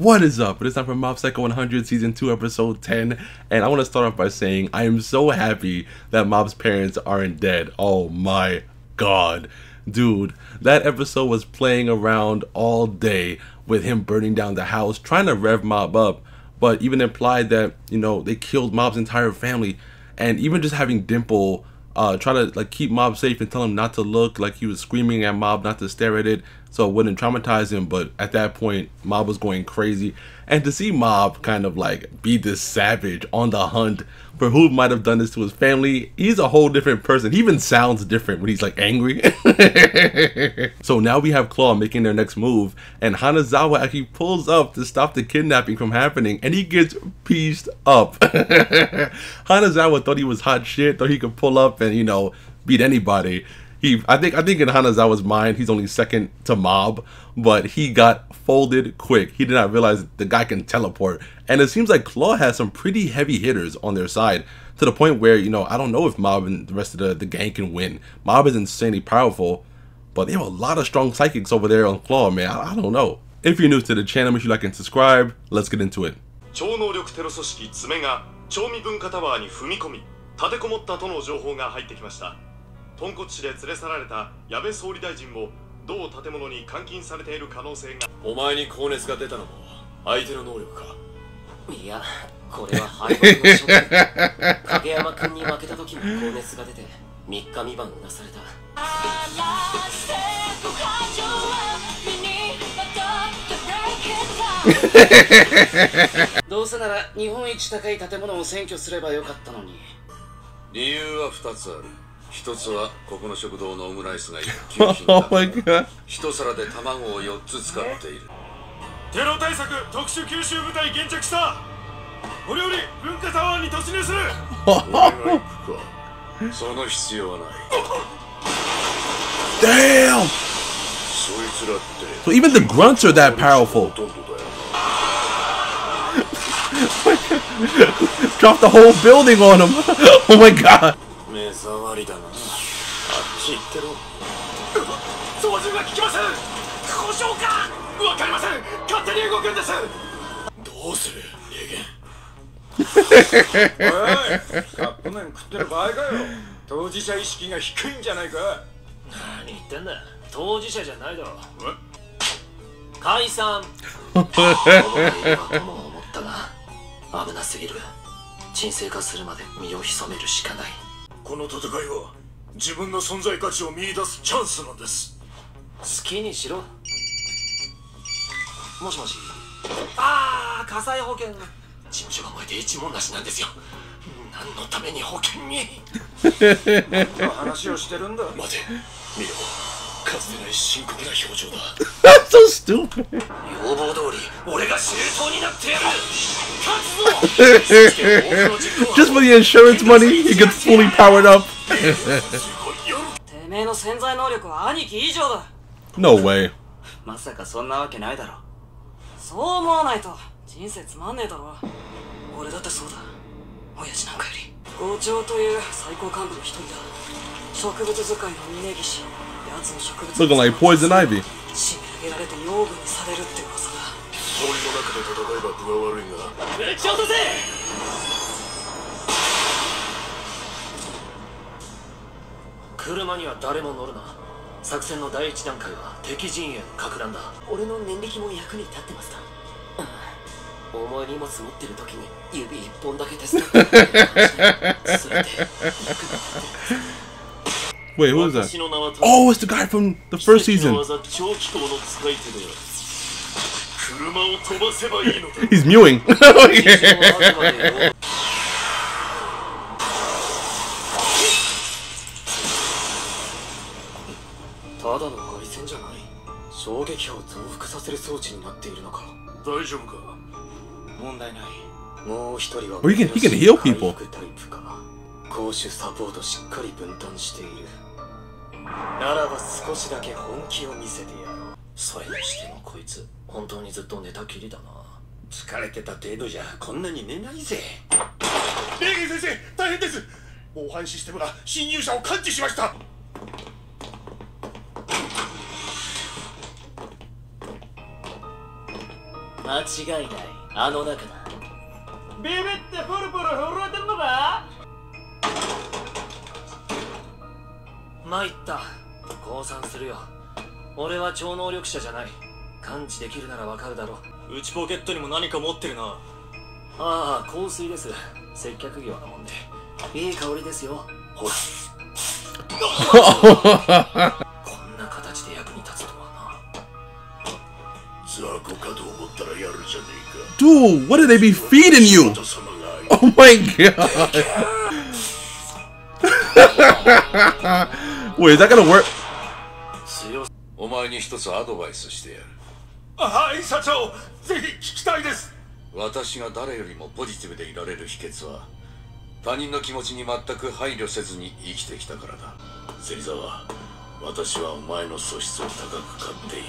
What is up? It is time for Mob Psycho 100 Season 2 Episode 10 and I want to start off by saying I am so happy that Mob's parents aren't dead. Oh my god. Dude, that episode was playing around all day with him burning down the house, trying to rev Mob up, but even implied that, you know, they killed Mob's entire family and even just having Dimple uh, try to like keep Mob safe and tell him not to look, like he was screaming at Mob not to stare at it, so it wouldn't traumatize him. But at that point, Mob was going crazy, and to see Mob kind of like be this savage on the hunt for who might have done this to his family, he's a whole different person. He even sounds different when he's like angry. so now we have Claw making their next move, and Hanazawa actually pulls up to stop the kidnapping from happening, and he gets pieced up. Hanazawa thought he was hot shit, thought he could pull up and you know beat anybody He, I think, I think in Hanazawa's mind, he's only second to Mob, but he got folded quick. He did not realize the guy can teleport, and it seems like Claw has some pretty heavy hitters on their side to the point where you know I don't know if Mob and the rest of the the gang can win. Mob is insanely powerful, but they have a lot of strong psychics over there on Claw, man. I, I don't know. If you're new to the channel, make sure you like and subscribe. Let's get into it. 超能力テロ組織爪が調味文化タワーに踏み込み立てこもったとの情報が入ってきました 豚骨市で連れ去られた矢部総理大臣も同建物に監禁されている可能性が。お前に高熱が出たのも相手の能力か？いやこれは敗北の証拠影山君に負けた時も高熱が出て3日三晩うなされた。どうせなら日本一高い建物を占拠すればよかったのに。理由は2つある一つはここの食堂のオムライスが一級品 Oh だ my god. 一皿で卵を4つ使っているテロ対策特殊九州部隊現着したこれより文化タワーに突入する俺が行くかその必要はない Damn. そいつらって So even the grunts are that ほ powerful. とんどだよ Drop the whole building on him. Oh my god. 目障りだな。あっち行ってろ。操縦が効きません。故障かわかりません。勝手に動くんです。どうする？レゲンカップ麺食ってる場合かよ。当事者意識が低いんじゃないか。何言ってんだ。当事者じゃないだろ。解散。思ったが危なすぎる。沈静化するまで身を潜めるしかないこの戦いは自分の存在価値を見出すチャンスなんです。好きにしろ。もしもし。ああ火災保険。事務所が燃えて一文なしなんですよ。何のために保険に。話をしてるんだ。待て見ろかつてない深刻な表情だ That's so stupid. 要望通り俺が司令塔になってやる勝つぞ Just for the insurance money, he gets fully powered up. てめえの潜在能力は兄貴以上だ No way. まさかそんなわけないだろそう思わないと人生つまんねえだろ俺だってそうだ親父なんかより校長という最高幹部の一人だ植物使いの峯岸奴の植物 Looking like Poison Ivy. 車には誰も乗るな。作戦の第一段階は敵陣の乱だ。俺の力も役に立ってま、うん、重に荷物持ってる時に指一本だけ手伝って。Wait, who is that? 私の名は Oh, it's the guy from the first 奇跡 season. の技超機構の使い手で車を飛ばせばいいのだ He's mewing. あくまでよただの配線じゃない衝撃波を増幅させる装置になっているのか大丈夫か問題ないもう一人は Oh, he can- he can heal people. 回復タイプか攻守サポートしっかり分担している ならば少しだけ本気を見せてやろう。それにしてもこいつ本当にずっと寝たきりだな。疲れてた程度じゃこんなに寝ないぜ。レゲン先生大変です。防犯システムが侵入者を感知しました。間違いない。あの中だ。ビビってプルプル震えてんのか？参った。降参するよ。俺は超能力者じゃない。感知できるならわかるだろう。内ポケットにも何か持ってるな。ああ香水です。接客業なもんで。いい香りですよ。ほら。こんな形で役に立つとは雑魚かと思ったらやるじゃね Dude, what did they be feeding え you? Oh my god. Wait, is that gonna work? 強お前に一つアドバイスしてやる。はい社長。ぜひ聞きたいです。私が誰よりもポジティブでいられる秘訣は他人の気持ちに全く配慮せずに生きてきたからだ。芹沢私はお前の素質を高く買っている。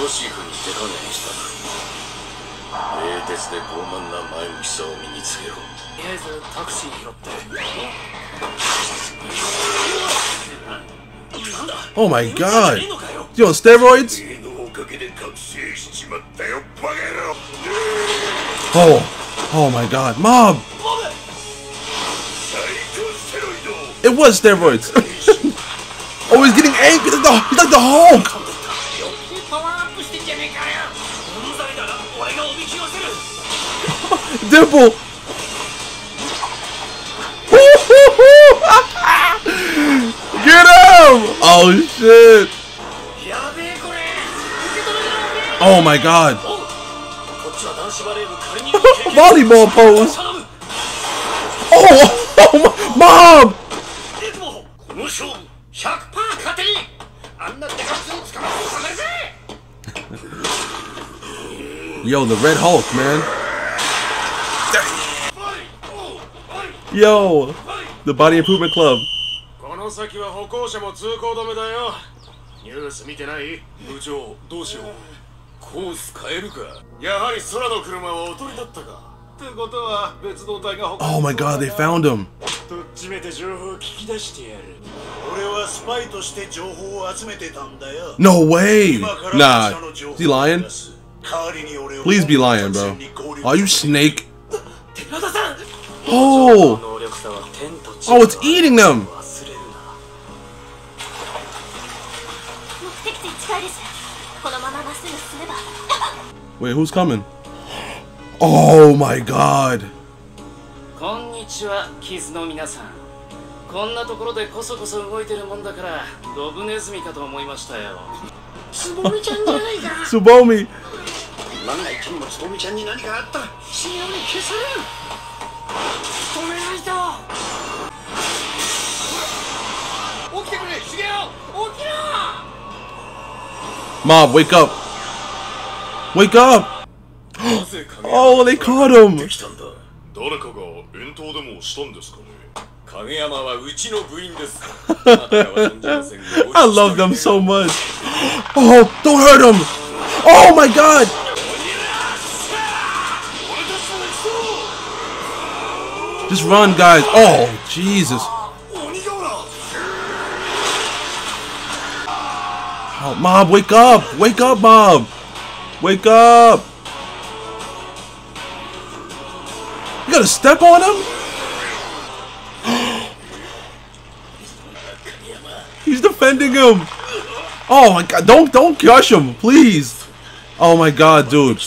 ヨシフに手加減したな冷徹で傲慢な前向きさを身につけろ。とりあえずタクシー拾って Oh my god! You on steroids? Oh! Oh my god, Mom! It was steroids! oh, he's getting angry! He's like the, he's the Hulk! Dimple! Get him! Oh shit! Oh my god! Volleyball pose! Oh! oh mom! Yo, the Red Hulk, man. Yo, the Body Improvement Club. この先は歩行者も通行止めだよニュース見てない？部長どうしよう？コース変えるか？やはり空の車はおとりだったかってことは別動隊が Oh my god, they found him. とっちめて情報を聞き出してやる俺はスパイとして情報を集めてたんだよ No way. Nah. Is 報 he を lying? Please be lying, 作 bro. Are you Snake? Oh. Oh, it's eating them. Wait, who's coming? Oh my god. こんにちはキズの皆さんこんなところでこそこそ動いてるもんだからドブネズミかと思いましたよつぼみちゃんじゃないか Subomi. 万が一にもつぼみちゃんに何かあったら信用に消される止めないと起きてくれシゲオ起きろ Mob, wake up. Wake up! oh, they caught him! I love them so much. Oh, don't hurt him! Oh my god! Just run, guys. Oh, Jesus. Oh, Mob, wake up! Wake up, Mob! Wake up! You gotta step on him? He's defending him! Oh my god, don't don't crush him, please! Oh my god, dude.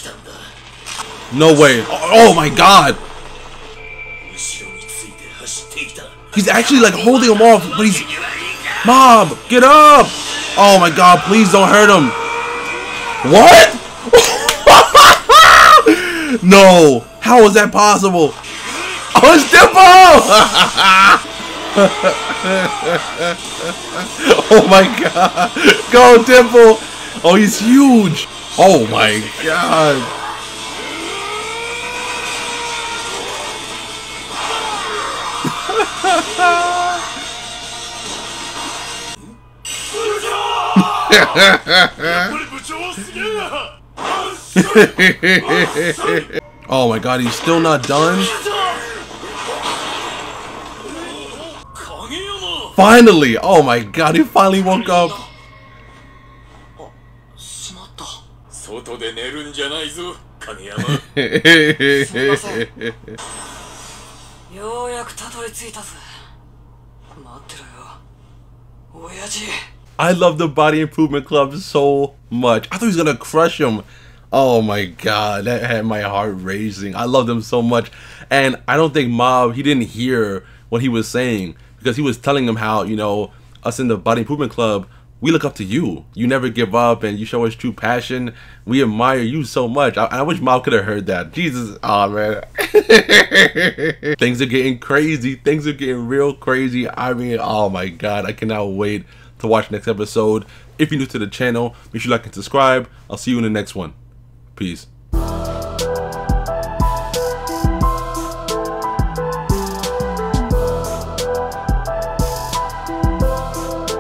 No way. Oh, oh my god! He's actually like holding him off, but he's... Mob, get up! Oh my god, please don't hurt him! What? No. How is that possible? Oh, it's Dimple! oh my god. Go, Dimple! Oh, he's huge. Oh my god. oh my god, he's still not done? Finally! Oh my god, he finally woke up! I love the Body Improvement Club so much. I thought he was gonna crush him. Oh my god, that had my heart racing. I love them so much. And I don't think Mob, he didn't hear what he was saying because he was telling him how, you know, us in the Body Improvement Club, we look up to you. You never give up and you show us true passion. We admire you so much. I, I wish Mob could have heard that. Jesus, oh man. Things are getting crazy. Things are getting real crazy. I mean, oh my god, I cannot wait to watch next episode. If you're new to the channel, make sure you like and subscribe. I'll see you in the next one. Peace.